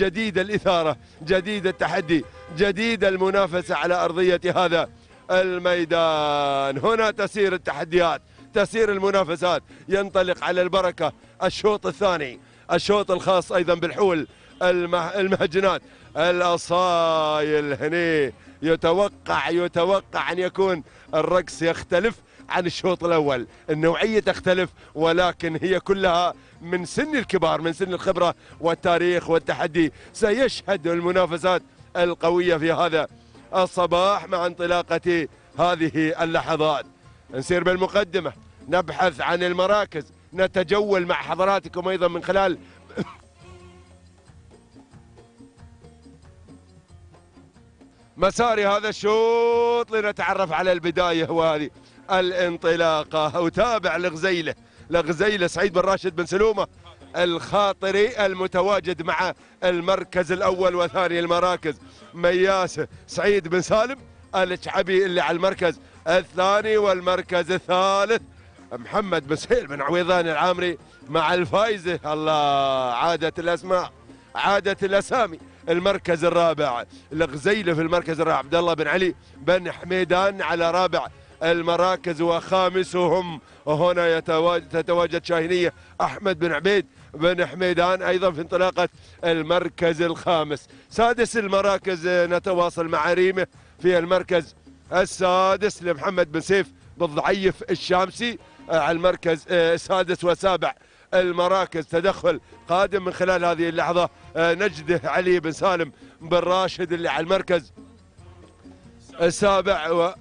جديد الإثارة جديد التحدي جديد المنافسة على أرضية هذا الميدان. هنا تسير التحديات تسير المنافسات. ينطلق على البركة الشوط الثاني الشوط الخاص أيضا بالحول المهجنات. الأصايل هني يتوقع يتوقع أن يكون الرقص يختلف عن الشوط الأول. النوعية تختلف ولكن هي كلها من سن الكبار من سن الخبرة والتاريخ والتحدي سيشهد المنافسات القوية في هذا الصباح مع انطلاقة هذه اللحظات. نسير بالمقدمة نبحث عن المراكز نتجول مع حضراتكم أيضا من خلال مسار هذا الشوط لنتعرف على البداية وهذه الانطلاقة وتابع لغزيلة. لغزيله سعيد بن راشد بن سلومة. الخاطري المتواجد مع المركز الأول وثاني المراكز. مياس سعيد بن سالم الشعبي اللي على المركز الثاني والمركز الثالث. محمد بن سهيل بن عويضان العامري مع الفايزة الله عادة الأسماء عادة الأسامي. المركز الرابع الغزيلة في المركز الرابع عبد الله بن علي بن حميدان على رابع. المراكز وخامسهم. هنا تتواجد شاهينية أحمد بن عبيد بن حميدان أيضا في انطلاقة المركز الخامس. سادس المراكز نتواصل مع ريمه في المركز السادس لمحمد بن سيف بالضعيف الشامسي. على المركز السادس والسابع المراكز. تدخل قادم من خلال هذه اللحظة نجده علي بن سالم بن راشد اللي على المركز السابع و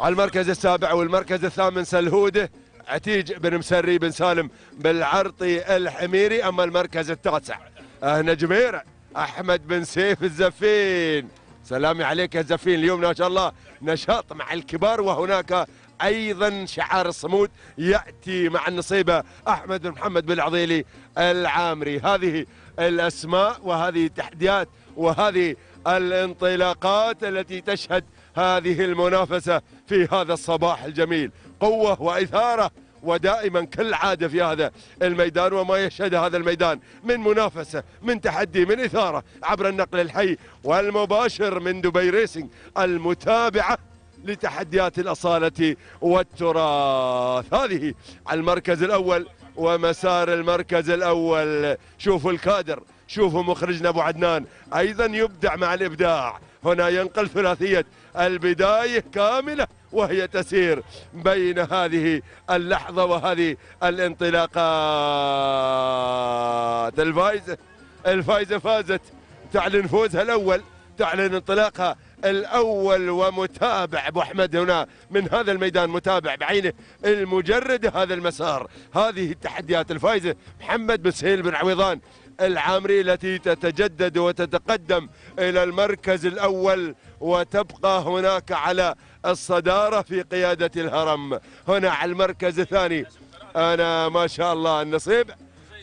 على المركز السابع والمركز الثامن سلهودة عتيج بن مسري بن سالم بالعرطي الحميري. أما المركز التاسع نجميره أحمد بن سيف الزفين. سلامي عليك يا زفين اليوم ما شاء الله نشاط مع الكبار وهناك أيضا شعار الصمود يأتي مع النصيبه أحمد بن محمد بن العضيلي العامري. هذه الأسماء وهذه التحديات وهذه الانطلاقات التي تشهد هذه المنافسة في هذا الصباح الجميل. قوة وإثارة ودائما كالعاده في هذا الميدان وما يشهد هذا الميدان من منافسة من تحدي من إثارة عبر النقل الحي والمباشر من دبي ريسنج المتابعة لتحديات الأصالة والتراث. هذه على المركز الأول ومسار المركز الأول. شوفوا الكادر شوفوا مخرجنا أبو عدنان. أيضا يبدع مع الإبداع. هنا ينقل ثلاثية البداية كاملة وهي تسير بين هذه اللحظة وهذه الانطلاقات. الفائزة الفائزة فازت. تعلن فوزها الأول. تعلن انطلاقها الأول ومتابع. أبو أحمد هنا من هذا الميدان متابع بعينه المجرد هذا المسار. هذه التحديات. الفائزة محمد بن سهيل بن عويضان. العامري التي تتجدد وتتقدم إلى المركز الأول وتبقى هناك على الصدارة في قيادة الهرم. هنا على المركز الثاني. أنا ما شاء الله النصيب.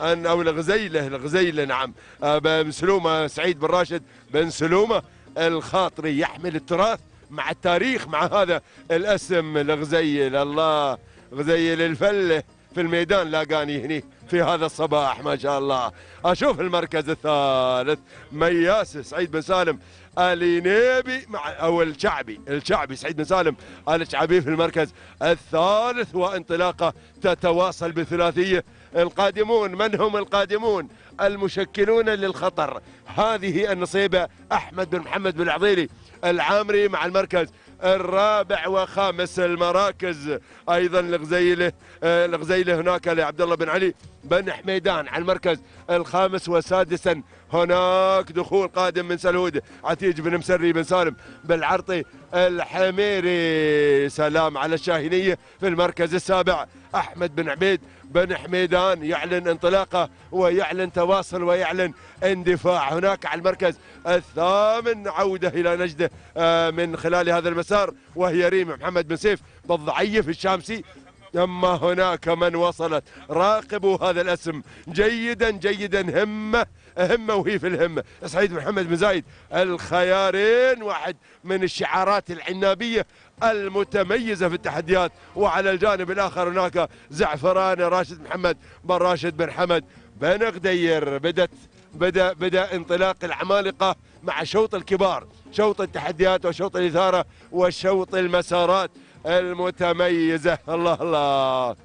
أن أو الغزيلة الغزيلة نعم. بن سلومة سعيد بن راشد. بن سلومة الخاطري يحمل التراث مع التاريخ مع هذا الاسم. الغزيل الله. غزيل الفله في الميدان لاقاني هني. في هذا الصباح ما شاء الله. أشوف المركز الثالث. مياس سعيد بن سالم. الينيبي مع أو الشعبي. الشعبي سعيد بن سالم. الشعبي في المركز الثالث وانطلاقة تتواصل بثلاثية. القادمون من هم القادمون؟ المشكلون للخطر. هذه النصيبة. أحمد بن محمد بن العضيلي العامري مع المركز. الرابع وخامس المراكز. أيضا الغزيله الغزيله هناك لعبد الله بن علي بن حميدان على المركز الخامس وسادسا. هناك دخول قادم من سلود عتيج بن مسري بن سالم بالعرطي الحميري. سلام على الشاهينية في المركز السابع. أحمد بن عبيد بن حميدان يعلن انطلاقه ويعلن تواصل ويعلن اندفاع هناك على المركز الثامن عودة إلى نجدة آه، من خلال هذا المسار وهي ريم محمد بن سيف بالضعيف الشامسي. اما هناك من وصلت. راقبوا هذا الاسم. جيدا جيدا. همة همة وهي في الهمة. سعيد محمد بن زايد الخيارين واحد من الشعارات العنابية المتميزة في التحديات. وعلى الجانب الآخر هناك زعفران راشد محمد بن راشد بن حمد بن غدير بدت بدا بدأ انطلاق العمالقة مع شوط الكبار شوط التحديات وشوط الإثارة وشوط المسارات. المتميزة. الله الله.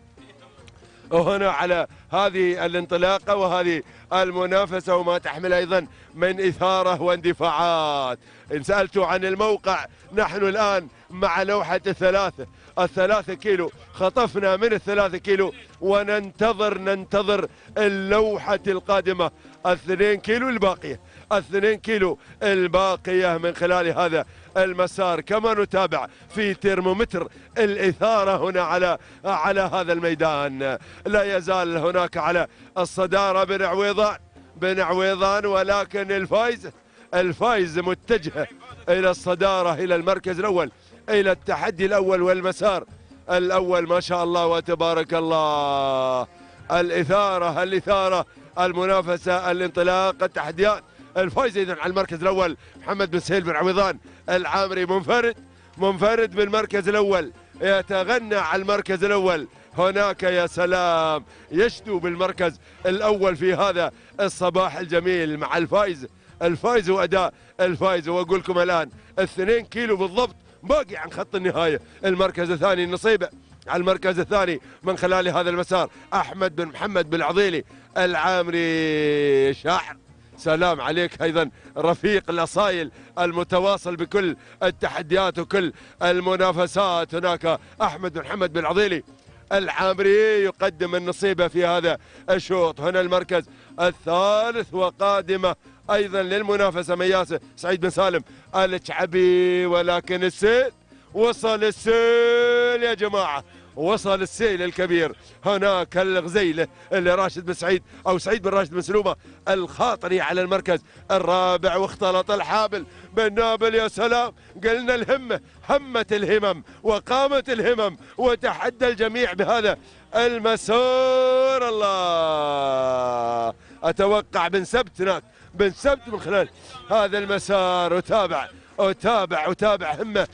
وهنا على هذه الانطلاقة وهذه المنافسة وما تحمل أيضا من إثارة واندفاعات. إن سألتوا عن الموقع نحن الآن مع لوحة الثلاثة الثلاثة كيلو. خطفنا من الثلاثة كيلو وننتظر ننتظر اللوحة القادمة. الاثنين كيلو الباقية. الاثنين كيلو الباقية من خلال هذا المسار كما نتابع في ترمومتر الإثارة هنا على على هذا الميدان. لا يزال هناك على الصدارة بن عويضان بن عويضان ولكن الفايز الفايز متجه إلى الصدارة إلى المركز الأول إلى التحدي الأول والمسار الأول. ما شاء الله وتبارك الله. الإثارة الإثارة المنافسة الانطلاق التحديات. الفايز إذن على المركز الأول محمد بن سهيل بن عويضان. العامري منفرد منفرد بالمركز الأول. يتغنى على المركز الأول. هناك يا سلام يشدو بالمركز الأول في هذا الصباح الجميل مع الفايز الفايز وأداء الفايز وأقول لكم الآن اثنين كيلو بالضبط. باقي عن خط النهاية. المركز الثاني نصيبه. على المركز الثاني من خلال هذا المسار أحمد بن محمد بالعضيلي. العامري شاعر سلام عليك أيضا رفيق الأصايل المتواصل بكل التحديات وكل المنافسات. هناك أحمد بن محمد بن عضيلي العامري يقدم النصيبه في هذا الشوط. هنا المركز الثالث وقادمة أيضا للمنافسة. مياسه سعيد بن سالم الشعبي ولكن السيل وصل السيل يا جماعة. وصل السيل الكبير. هناك الغزيلة راشد بن سعيد أو سعيد بن راشد بن سلومة الخاطري على المركز الرابع واختلط الحابل بالنابل يا سلام قلنا الهمة همة الهمم وقامت الهمم وتحدى الجميع بهذا المسار الله أتوقع بن سبت هناك بن سبت من خلال هذا المسار. وتابع وتابع وتابع همة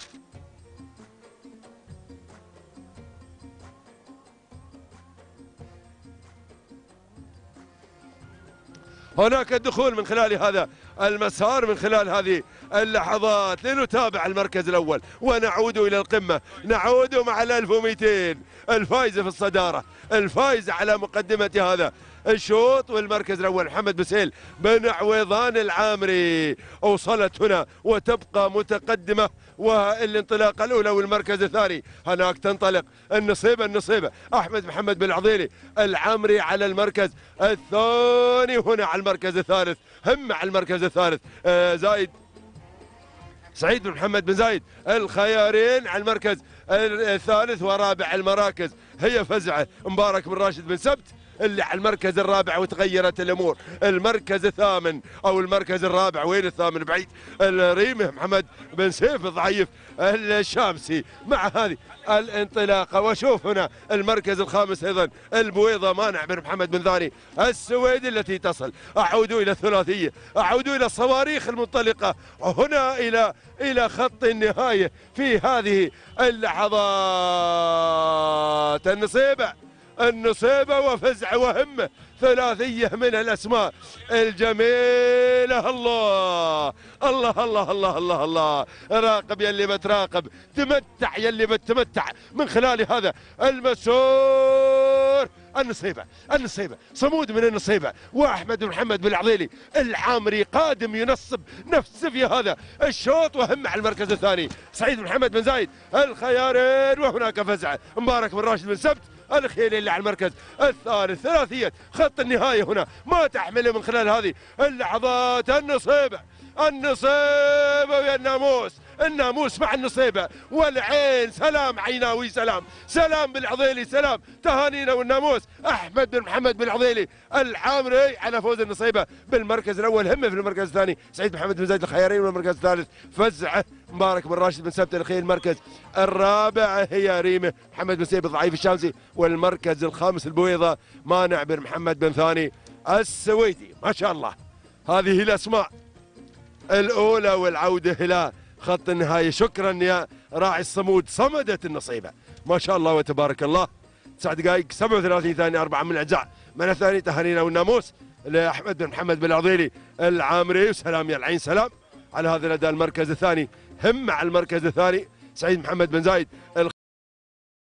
هناك الدخول من خلال هذا المسار من خلال هذه اللحظات لنتابع المركز الأول ونعود إلى القمة. نعود مع ال 1200 الفائزة في الصدارة. الفائزة على مقدمة هذا الشوط والمركز الأول محمد بسيل بن عويضان العامري. وصلت هنا وتبقى متقدمة والانطلاقة الأولى والمركز الثاني. هناك تنطلق. النصيبه النصيبه أحمد محمد بن عضيلي العامري على المركز الثاني. هنا على المركز الثالث. هم على المركز الثالث. آه زايد. سعيد بن محمد بن زايد. الخيارين على المركز الثالث ورابع المراكز. هي فزعة. مبارك بن راشد بن سبت. اللي على المركز الرابع وتغيرت الأمور. المركز الثامن أو المركز الرابع وين الثامن بعيد؟ الريمه محمد بن سيف ضعيف الشامسي. مع هذه الانطلاقة وشوف هنا المركز الخامس أيضا البويضة مانع بن محمد بن ثاني السويدي التي تصل. أعود إلى الثلاثية أعود إلى الصواريخ المنطلقة. هنا إلى إلى خط النهاية في هذه اللحظات. النصيبه النصيبة وفزع وهمة ثلاثية من الأسماء. الجميلة الله الله الله الله الله الله. راقب يلي بتراقب تمتع يلي بتمتع. من خلال هذا المسور النصيبة النصيبة. صمود من النصيبة. وأحمد محمد بن العضيلي العامري قادم ينصب نفسه في هذا. الشوط وهم على المركز الثاني. سعيد محمد بن زايد الخيارين وهناك فزعة مبارك بن راشد بن سبت الخيل اللي على المركز الثالث. ثلاثية خط النهاية هنا. ما تحمله من خلال هذه اللحظات. النصيبة النصيبة ويا الناموس. الناموس مع النصيبة والعين سلام عيناوي سلام. سلام بالعضيلي سلام. تهانينا والناموس. أحمد بن محمد بن العضيلي العامري على فوز النصيبة بالمركز الأول. همه في المركز الثاني. سعيد محمد بن زيد الخيارين والمركز الثالث. فزعة مبارك بن راشد بن سبت الخيل المركز الرابع. هي ريمه محمد بن سيف الضعيف الشامسي والمركز الخامس البويضة مانع بن محمد بن ثاني السويدي. ما شاء الله. هذه الأسماء الأولى والعودة إلى خط النهاية شكرا يا راعي الصمود صمدت النصيبة. ما شاء الله وتبارك الله. تسع دقائق 37 ثانية أربعة من الاجزاء من الثاني تهانينا والناموس لأحمد بن محمد بن العضيلي العامري. وسلام يا العين سلام. على هذا الأداء المركز الثاني هم مع المركز الثاني سعيد محمد بن زايد